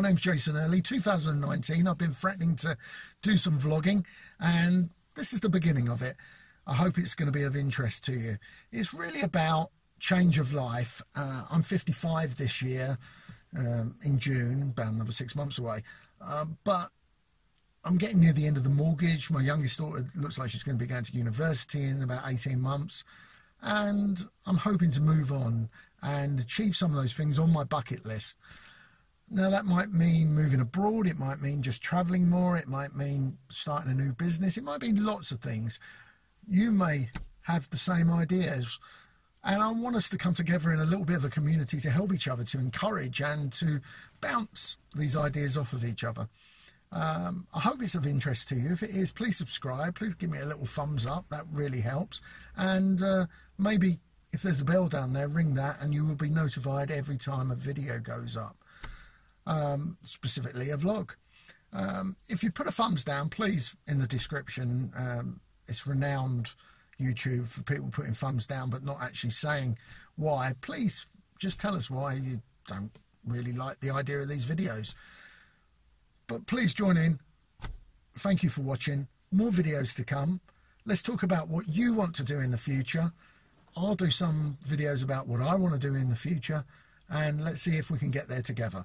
name's Jason Earley, 2019. I've been threatening to do some vlogging, and this is the beginning of it. I hope it's going to be of interest to you. It's really about change of life. Uh, I'm 55 this year um, in June, about another six months away. Uh, but I'm getting near the end of the mortgage. My youngest daughter looks like she's going to be going to university in about 18 months. And I'm hoping to move on and achieve some of those things on my bucket list. Now, that might mean moving abroad, it might mean just traveling more, it might mean starting a new business, it might be lots of things. You may have the same ideas. And I want us to come together in a little bit of a community to help each other, to encourage and to bounce these ideas off of each other. Um, I hope it's of interest to you. If it is, please subscribe. Please give me a little thumbs up. That really helps. And uh, maybe if there's a bell down there, ring that and you will be notified every time a video goes up, um, specifically a vlog. Um, if you put a thumbs down, please, in the description, um, it's renowned YouTube for people putting thumbs down but not actually saying why. Please just tell us why you don't really like the idea of these videos. But please join in. Thank you for watching. More videos to come. Let's talk about what you want to do in the future. I'll do some videos about what I want to do in the future. And let's see if we can get there together.